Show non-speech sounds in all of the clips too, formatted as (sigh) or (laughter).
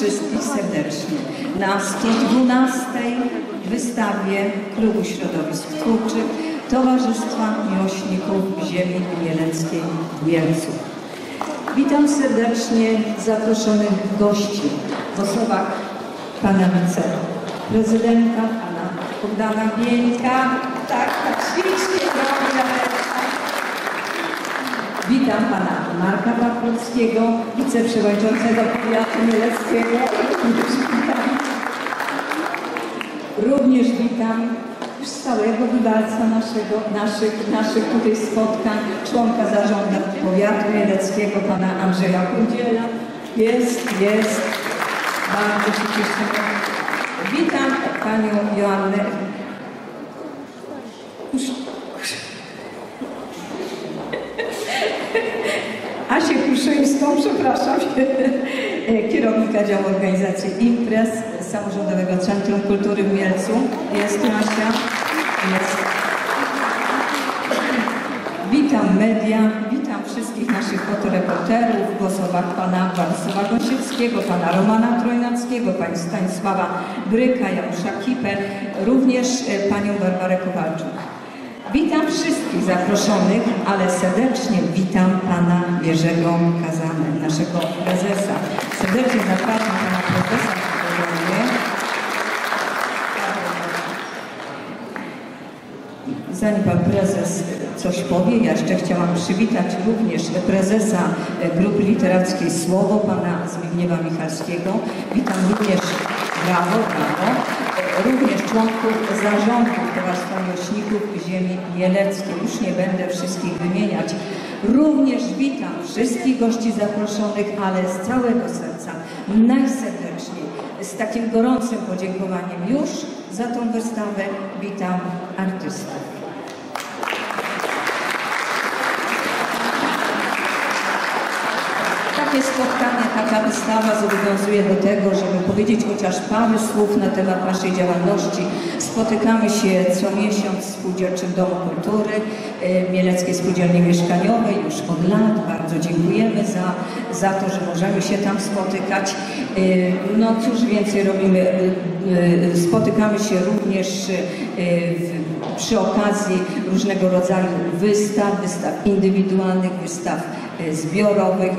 Wszystkich serdecznie na 112 wystawie Klubu Środowisk Twórczych Towarzystwa Miłośników Ziemi Mieleckiej w Mielcu. Witam serdecznie zaproszonych gości w osobach pana wiceprezydenta, pana Bogdana Bieńka. Tak, tak ślicznie, brawo, Witam pana Marka Paprockiego, wiceprzewodniczącego powiatu mieleckiego. Również witam stałego wydawca naszego, naszych, naszych tutaj spotkań, członka zarządu powiatu mieleckiego, pana Andrzeja Kudziela. Jest, jest. Bardzo się cieszymy. Witam panią Joannę przepraszam, (laughs) kierownika działu organizacji imprez Samorządowego Centrum Kultury w Mielcu. Jest Asia. Jest. Witam media, witam wszystkich naszych fotoreporterów, głosowach pana Władysława Gąsiewskiego, pana Romana Trojnackiego, pani Stanisława Bryka, Janusza Kiper, również e, panią Barbarę Kowalczuk. Witam wszystkich zaproszonych, ale serdecznie witam pana Jerzego Kazanę, naszego prezesa. Serdecznie zapraszam pana prezesa Zanim pan prezes coś powie, ja jeszcze chciałam przywitać również prezesa Grupy Literackiej Słowo, pana Zbigniewa Michalskiego. Witam również, brawo, brawo, również członków zarządu Towarzystwa Miłośników Ziemi Mieleckiej. Już nie będę wszystkich wymieniać. Również witam wszystkich gości zaproszonych, ale z całego serca, najserdeczniej, z takim gorącym podziękowaniem już za tą wystawę witam artystów. Takie spotkanie, taka wystawa zobowiązuje do tego, żeby powiedzieć chociaż parę słów na temat naszej działalności. Spotykamy się co miesiąc w Spółdzielczym Domu Kultury e, Mieleckiej Spółdzielni Mieszkaniowej już od lat. Bardzo dziękujemy za, za to, że możemy się tam spotykać. E, no cóż więcej robimy? E, spotykamy się również przy okazji różnego rodzaju wystaw, wystaw indywidualnych, wystaw zbiorowych.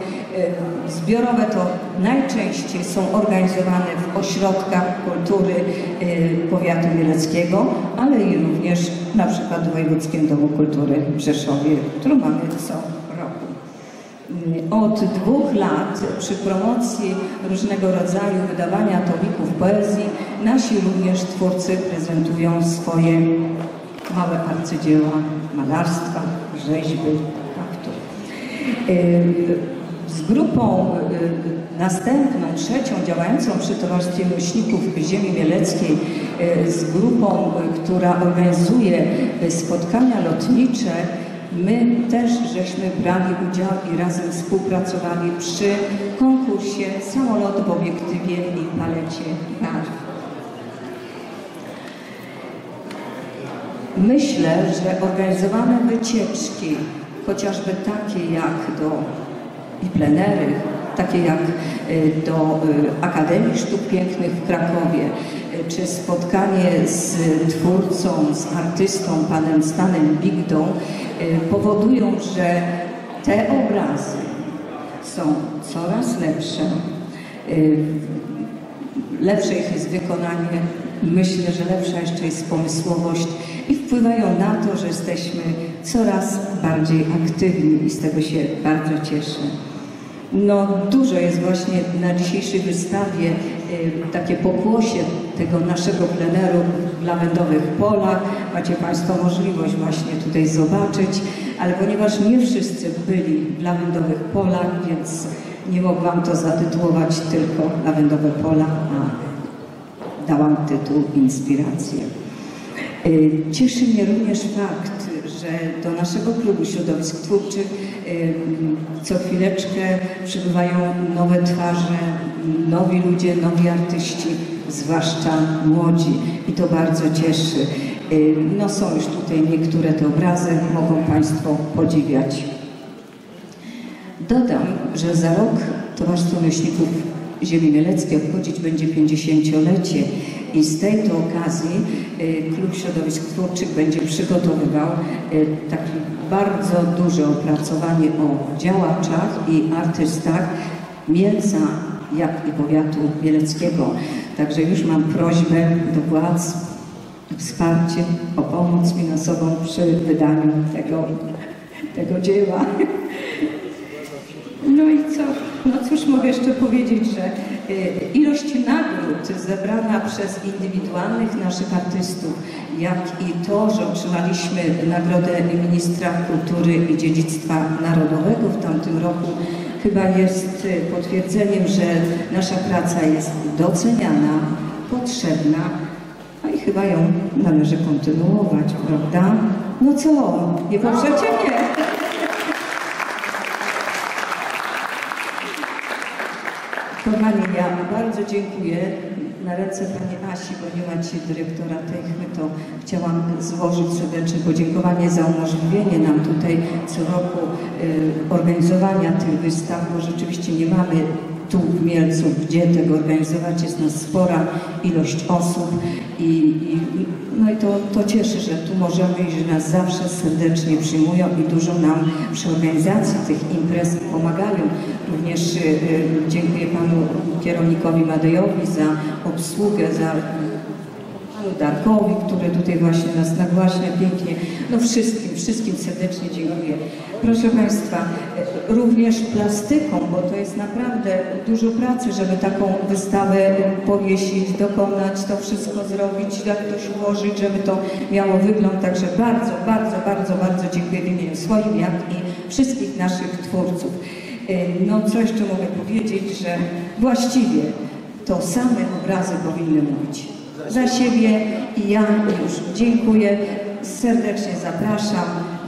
Zbiorowe to najczęściej są organizowane w ośrodkach kultury powiatu mieleckiego, ale i również na przykład w Wojewódzkim Domu Kultury w Rzeszowie, którą mamy co roku. Od dwóch lat przy promocji różnego rodzaju wydawania tomików poezji nasi również twórcy prezentują swoje małe arcydzieła malarstwa, rzeźby. Z grupą y, następną, trzecią, działającą przy Towarzystwie Myślników Ziemi Mieleckiej, y, z grupą, y, która organizuje spotkania lotnicze, my też żeśmy brali udział i razem współpracowali przy konkursie Samolot w obiektywie i palecie barw. Myślę, że organizowane wycieczki, chociażby takie jak do i plenery, takie jak y, do y, Akademii Sztuk Pięknych w Krakowie, y, czy spotkanie z twórcą, z artystą, panem Stanem Bigdą, powodują, że te obrazy są coraz lepsze. Lepsze ich jest wykonanie, myślę, że lepsza jeszcze jest pomysłowość i wpływają na to, że jesteśmy coraz bardziej aktywni i z tego się bardzo cieszę. No, dużo jest właśnie na dzisiejszej wystawie y, takie pokłosie tego naszego pleneru w Lawendowych Polach. Macie Państwo możliwość właśnie tutaj zobaczyć, ale ponieważ nie wszyscy byli w Lawendowych Polach, więc nie mogłam to zatytułować tylko Lawendowe Pola, a dałam tytuł Inspiracje. Y, cieszy mnie również fakt, że do naszego klubu środowisk twórczych co chwileczkę przybywają nowe twarze, nowi ludzie, nowi artyści, zwłaszcza młodzi i to bardzo cieszy. No są już tutaj niektóre te obrazy, mogą Państwo podziwiać. Dodam, że za rok Towarzystwo Myślników Ziemi Mieleckiej obchodzić będzie 50-lecie i z tej to okazji y, Klub Środowisk Twórczych będzie przygotowywał y, takie bardzo duże opracowanie o działaczach i artystach Mielca, jak i powiatu mieleckiego. Także już mam prośbę do władz wsparcie, o pomoc finansową przy wydaniu tego, tego dzieła. (laughs) No i co? No cóż mogę jeszcze powiedzieć, że y, ilość nagród zebrana przez indywidualnych naszych artystów, jak i to, że otrzymaliśmy nagrodę ministra kultury i dziedzictwa narodowego w tamtym roku, chyba jest y, potwierdzeniem, że nasza praca jest doceniana, potrzebna, no i chyba ją należy kontynuować, prawda? No co, nie poprzecie mnie? Kochani, ja bardzo dziękuję. Na ręce Pani Asi, bo nie ma dzisiaj dyrektora Techmy, to chciałam złożyć serdeczne podziękowanie za umożliwienie nam tutaj co roku y, organizowania tych wystaw, bo rzeczywiście nie mamy tu w Mielcu, gdzie tego organizować. Jest nas spora ilość osób i, i no i to, to cieszy, że tu możemy i że nas zawsze serdecznie przyjmują i dużo nam przy organizacji tych imprez pomagają. Również y, dziękuję panu kierownikowi Madejowi za obsługę, za panu Darkowi, który tutaj właśnie nas nagłaśnia pięknie. No wszystkim, wszystkim serdecznie dziękuję. Proszę Państwa, również plastyką, bo to jest naprawdę dużo pracy, żeby taką wystawę powiesić, dokonać, to wszystko zrobić, jak to się ułożyć, żeby to miało wygląd. Także bardzo, bardzo, bardzo, bardzo dziękuję w imieniu swoim, jak i wszystkich naszych twórców. E, No co jeszcze mogę powiedzieć, że właściwie to same obrazy powinny mówić za siebie i ja już dziękuję. Serdecznie zapraszam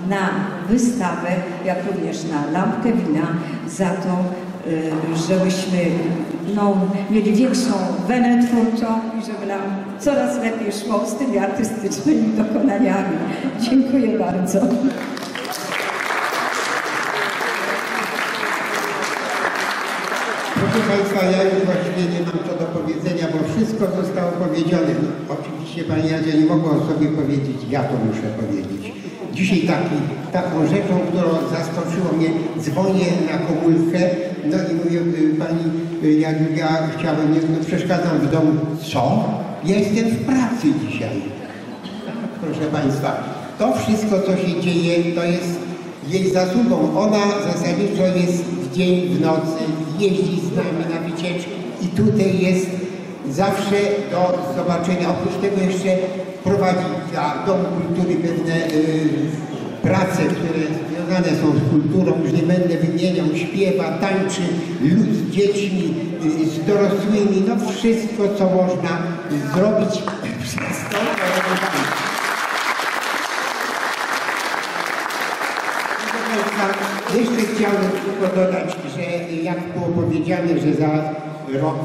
na wystawę, jak również na lampkę wina za to, y, żebyśmy no, mieli większą wenę twórczą i żeby nam coraz lepiej szło z tymi artystycznymi dokonaniami. Dziękuję bardzo. Proszę Państwa, ja już właściwie nie mam co do powiedzenia, bo wszystko zostało powiedziane. No, oczywiście Pani Jadzia nie mogła o sobie powiedzieć, ja to muszę powiedzieć. Dzisiaj taki, taką rzeczą, którą zaskoczyło mnie, dzwonię na komórkę, no i mówię, y, Pani y, Jadziu, ja chciałem, nie, no przeszkadzam w domu. Co? Ja jestem w pracy dzisiaj. Proszę Państwa, to wszystko, co się dzieje, to jest jej zasługą. Ona zasadniczo jest w dzień, w nocy, jeździ z nami na wycieczki i tutaj jest zawsze do zobaczenia. Oprócz tego jeszcze prowadzi dla Domu Kultury pewne y, prace, które związane są z kulturą. Już nie będę wymieniał, śpiewa, tańczy lud z dziećmi, y, z dorosłymi, no wszystko, co można zrobić (laughs) przez to. jeszcze chciałbym tylko dodać, że jak było powiedziane, że za rok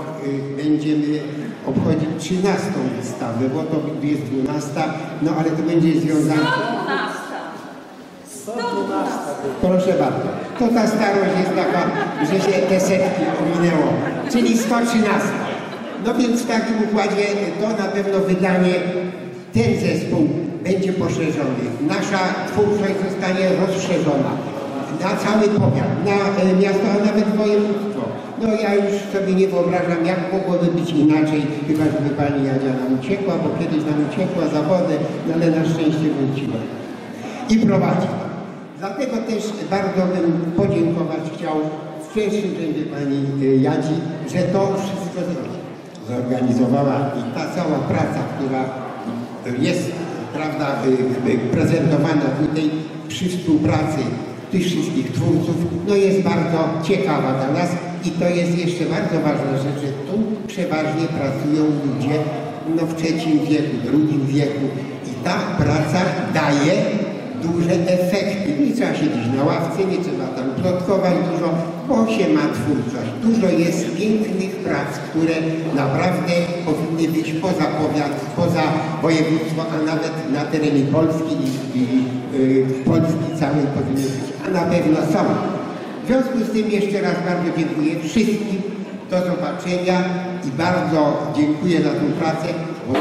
będziemy obchodzić 13 wystawę, bo to jest 12, no ale to będzie związane... Proszę bardzo. To ta starość jest taka, że się te setki ominęło, czyli 113. No więc w takim układzie to na pewno wydanie, ten zespół będzie poszerzony. Nasza twórczość zostanie rozszerzona na cały powiat, na e, miasto, a nawet województwo. No ja już sobie nie wyobrażam, jak mogłoby być inaczej, chyba żeby pani Jadzia nam uciekła, bo kiedyś nam uciekła za wodę, no ale na szczęście wróciła. I prowadzi. Dlatego też bardzo bym podziękować chciał w pierwszym rzędzie pani e, Jadzi, że to wszystko zorganizowała i ta cała praca, która jest prawda, y, y, prezentowana tutaj przy współpracy tych wszystkich twórców, no jest bardzo ciekawa dla nas i to jest jeszcze bardzo ważna rzecz, że tu przeważnie pracują ludzie no, w trzecim wieku, drugim wieku i ta praca daje duże efekty. Nie trzeba siedzieć na ławce, nie trzeba tam plotkować dużo, bo się ma twórczość. Dużo jest pięknych prac, które naprawdę powinny być poza powiat, poza województwo, a nawet na terenie Polski i, i y, Polski całej powinny być, a na pewno są. Związku z tym jeszcze raz bardzo dziękuję wszystkim. Do zobaczenia i bardzo dziękuję za tą pracę. Bo...